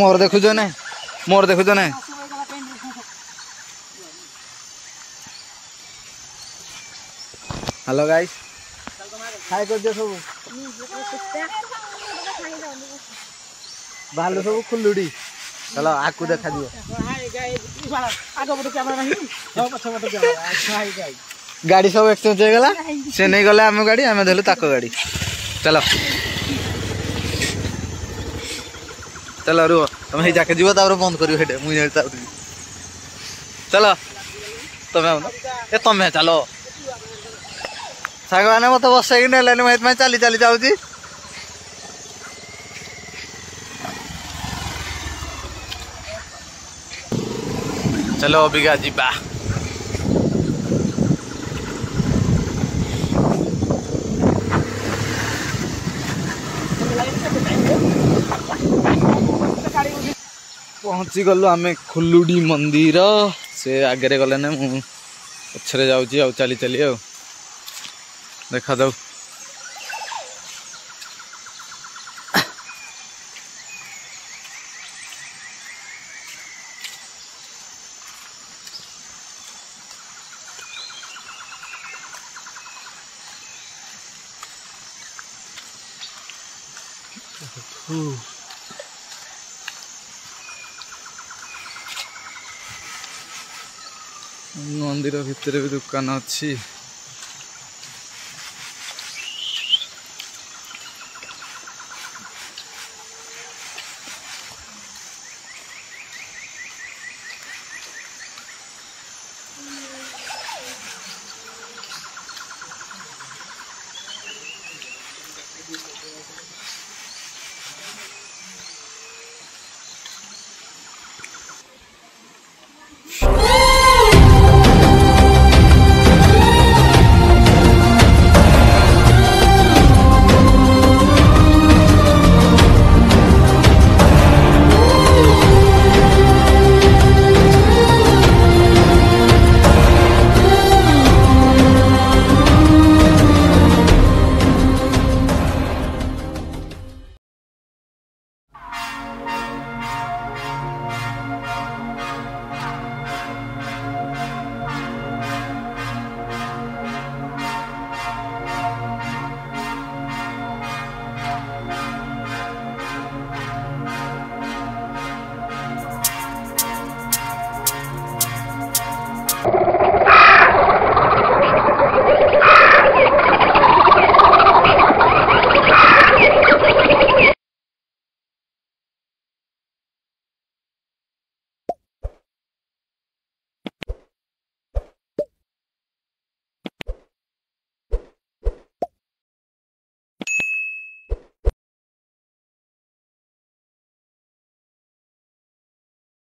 মোর দেখুছ না মোর দেখুছ না hello guys খাই করছ সব ভালো সব খুলুড়ি চলো আকু দেখা দিও গাড়ি সব এক্সচেঞ্জ হয়ে গেল সে নেই গলে আমি গাড়ি আমি ধরলু তাকো গাড়ি চলো ଚାଲ ରୁହ ତମେ ହେଇ ଯାକେ ଯିବ ତାପରେ ବନ୍ଦ କରିବ ସେଇଟା ମୁଁ ଯାଇ ଚାହୁଁଥିଲି ଚାଲ ତମେ ଏ ତମେ ଚାଲ ସାଙ୍ଗମାନେ ମୋତେ ବସେଇକି ନେଲେନି ମୁଁ ଏଥିପାଇଁ ଚାଲି ଚାଲି ଯାଉଛି ଚାଲ ଅବିକା ଯିବା पहुँची गलु आम खुलुडी मंदिर से आगे गले पचर जा चली चली आखा दू Ooh. ମନ୍ଦିର ଭିତରେ ବି ଦୋକାନ ଅଛି